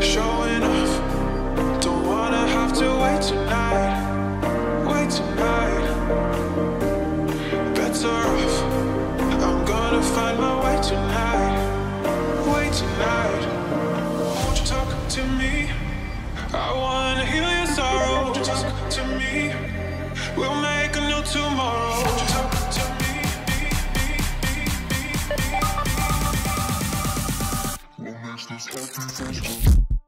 Showing off, don't wanna have to wait tonight. Wait tonight. Better off, I'm gonna find my way tonight. Wait tonight. Won't you talk to me? I wanna heal your sorrow. Won't you talk to me? We'll make a new tomorrow. Makes this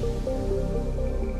wait tonight.